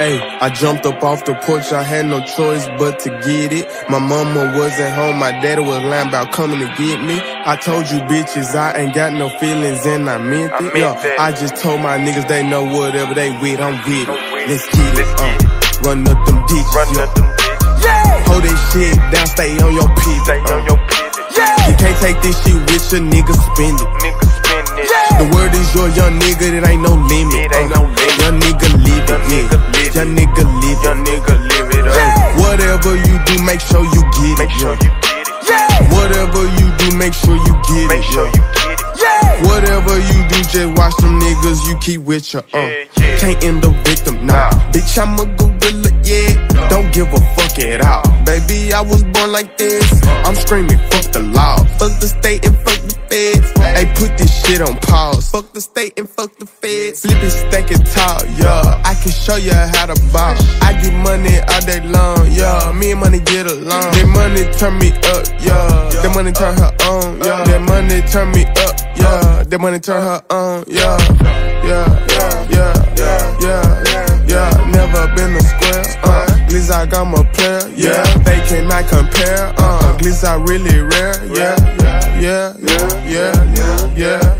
Hey, I jumped up off the porch, I had no choice but to get it. My mama wasn't home, my daddy was lying about coming to get me. I told you bitches I ain't got no feelings and I meant it. I, meant Yo, I just told my niggas they know whatever they with, I'm with it. Let's get it, uh, run up them ditches, yo. Hold that shit down, stay on your pivot. Stay on your pivot. You can't take this shit with your nigga, spend it. Nigga spend it. The word is your young nigga, it ain't no limit. It ain't uh. no limit. Young nigga live it, Young yeah. nigga live it. Young nigga live it. Young nigga live it up. Whatever you do, make sure you get Make it. sure yeah. you get it. Whatever you do, make sure you get Make it. sure yeah. you get it. Whatever you do, just watch them niggas you keep with ya. Uh. Yeah, yeah. Can't end the victim, nah. Bitch, I'm a gorilla, yeah. Don't give a fuck at all. Baby, I was born like this. I'm screaming, fuck the law. Fuck the state and fuck the feds. Hey, put this shit on pause. Fuck the state and fuck the feds. Flip it, stack it tall, yeah. I can show you how to ball. I get money all day long, yeah. Me and money get along. That money turn me up, yeah. That money turn her on, yeah. That money turn me up, yeah. That money turn her on, yeah. Yeah, yeah, yeah, yeah, yeah, yeah. Square, uh. I got my player, yeah. They cannot compare, uh. Least I really rare, yeah, yeah, yeah, yeah, yeah, yeah.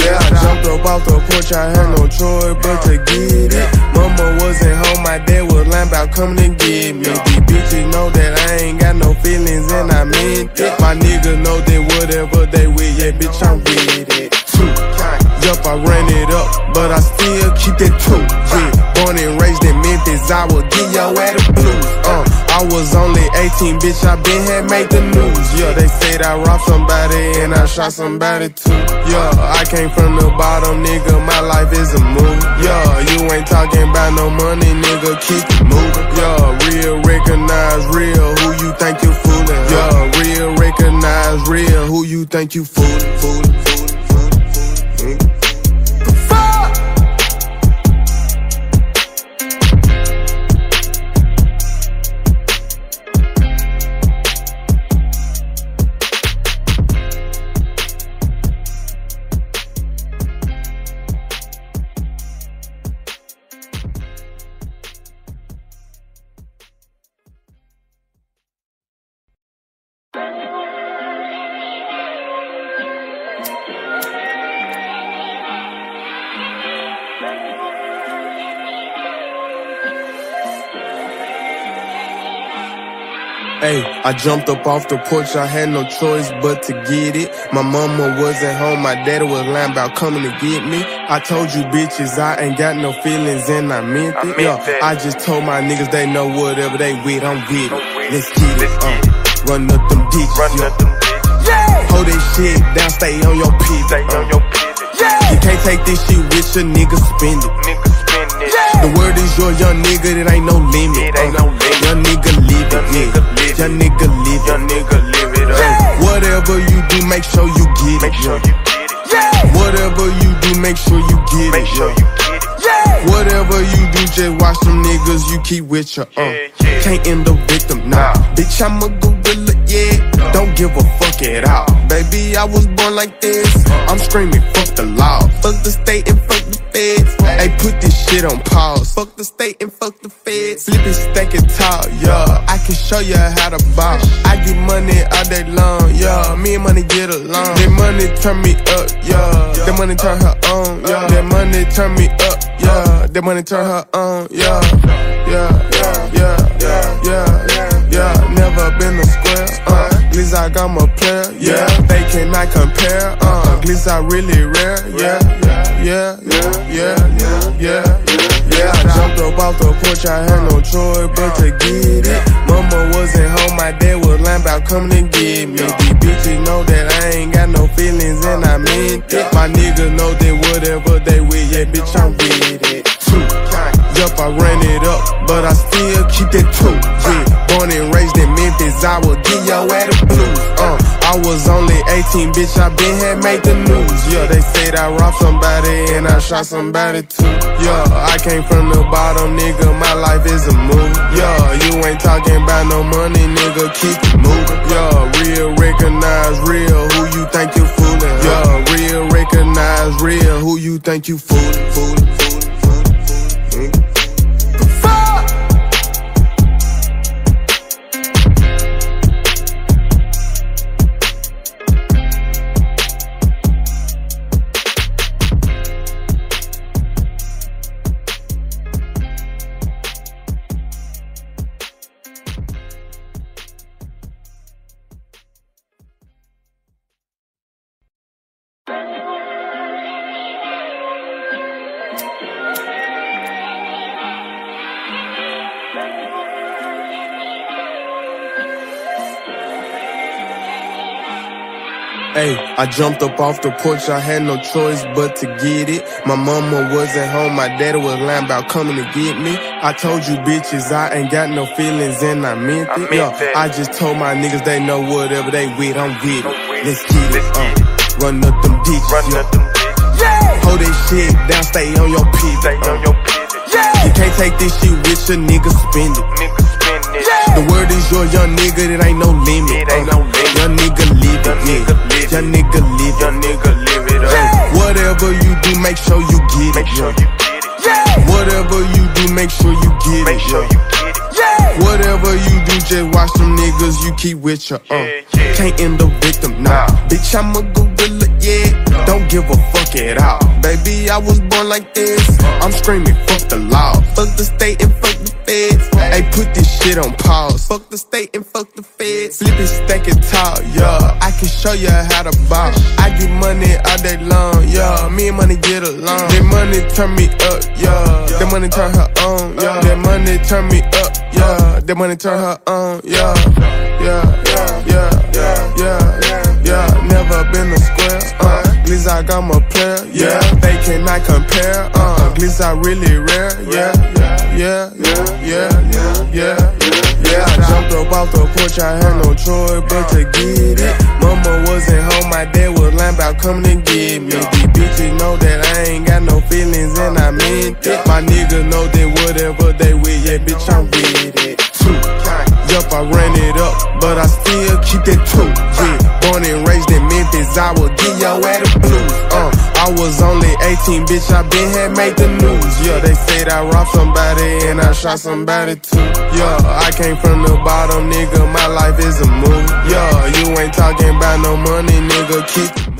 Yeah, I jumped up off the porch, I had no choice but to get it. Mama wasn't home, my dad was lying about coming to get me. These bitches know that I ain't got no feelings and I meant it. My niggas know that whatever they with, yeah, bitch, I'm with it. Yup, I ran it up, but I still keep that two. Yeah, born and raised in Memphis, I will give your ass the blues. Uh, I was only 18, bitch, I been had made the news. Yeah, they said I robbed somebody and I shot somebody too. Yeah, I came from the bottom, nigga, my life is a move. Yeah, you ain't talking about no money, nigga, keep it moving. Yeah, real recognize real, who you think you fooling? Yeah, real recognize real, who you think you? Fooling, fooling, fooling, fooling. Hey, I jumped up off the porch, I had no choice but to get it. My mama wasn't home, my daddy was lying about coming to get me. I told you bitches I ain't got no feelings and I meant I it. meant Yeah, that. I just told my niggas they know whatever they with, I'm with it. Let's get it, uh. Run up them ditches, Run yeah. up them bitches. Hold that shit down, stay on your pivot. Stay uh. on your pivot. You can't take this shit with your niggas, spend it. Nigga spend it. The word is your young nigga, it ain't no limit. It ain't uh. no limit. Young nigga live it, yeah. it. Young nigga live it. Young nigga live it up. Whatever you do, make sure you get Make it. sure yeah. you get it. Whatever you do, make sure you get Make it. sure yeah. you get it. Whatever you do, just watch them niggas you keep with ya. Uh. Yeah, yeah. Can't end the victim, nah. Nah. Bitch, I'm a gorilla, yeah. Don't give a fuck at all. Baby, I was like this. I'm screaming, fuck the law. Fuck the state and fuck the feds. Hey, put this shit on pause. Fuck the state and fuck the feds. Flip it, stack it tall, yeah. I can show you how to ball. I get money all day long, yeah. Me and money get along. That money turn me up, yeah. That money turn her on, yeah. That money turn me up, yeah. That money turn her on. Yeah, yeah, yeah, yeah, yeah, yeah, yeah. Never been a square, uh. At least I got my player, yeah. They cannot compare, uh. Least I really rare, yeah, yeah, yeah, yeah, yeah, yeah, yeah. Yeah, I jumped up off the porch, I had no choice but to get it. Mama wasn't home, my dad was lying about coming to get me. These bitches know that I ain't got no feelings and I meant it. My niggas know that whatever they with, yeah, bitch, I'm with it. Yup, I ran it up, but I still keep that two. Yeah, born and raised in Memphis, I will give your ass I was only 18, bitch, I been had made the news. Yeah, they said I robbed somebody and I shot somebody too. Yeah, I came from the bottom, nigga, my life is a move. Yeah, you ain't talking about no money, nigga, keep it moving. Yeah, real recognize real, who you think you fooling? Yeah, real recognize real, who you think you fooling? Fooling, fooling, Hey, I jumped up off the porch, I had no choice but to get it. My mama wasn't home, my daddy was lying about coming to get me. I told you bitches I ain't got no feelings and I meant I it. meant Yo, that. I just told my niggas they know whatever they with, I'm with it. Let's get it, uh. Run up them ditches, Run up them. Hold that shit down, stay on your pivot. Stay on your pivot. You can't take this shit with your nigga spend it. Nigga spin it. The word is your young nigga, it ain't no limit. It ain't no limit. Young nigga live it, yeah. nigga. Young nigga live it. Young nigga live it up. Whatever you do, make sure you get Make it. sure yeah. you get it. Yeah! Whatever you do, make sure you get Make it. sure yeah. you get it. Yeah! Whatever you do, just watch them niggas you keep with you. Uh. Yeah, yeah. Can't end the victim, nah. Nah. Bitch, I'm a gorilla, yeah. Don't give a fuck at all. Baby, I was born like this. I'm screaming, fuck the law. Fuck the state and fuck the feds. Hey, put this shit on pause. Fuck the state and fuck the feds. Flip it, stack it tall, yeah. I can show you how to ball. I get money all day long, yeah. Me and money get along. That money turn me up, yeah. That money turn her on, yeah. That money turn me up, yeah. That money turn her on. Yeah, yeah, yeah, yeah, yeah, yeah, yeah. Never been a square, uh. Glizzy, I'm a player, yeah. They cannot compare, uh. Glizzy really rare, yeah. Yeah, yeah, yeah, yeah, yeah. Yeah, I jumped up off the porch, I had no choice but to get it. Mama wasn't home, my dad was lying about coming and get me. These bitches know that I ain't got no feelings and I meant it. My nigga know that whatever they with, yeah, bitch, I'm with it. Yup, I ran it up, but I still keep that truth, yeah born and raised in Memphis, I will give your ass the blues. Uh, I was only 18, bitch, I been had made the news. Yeah, they said I robbed somebody and I shot somebody too. Yeah, I came from the bottom, nigga, my life is a move. Yeah, you ain't talking about no money, nigga, keep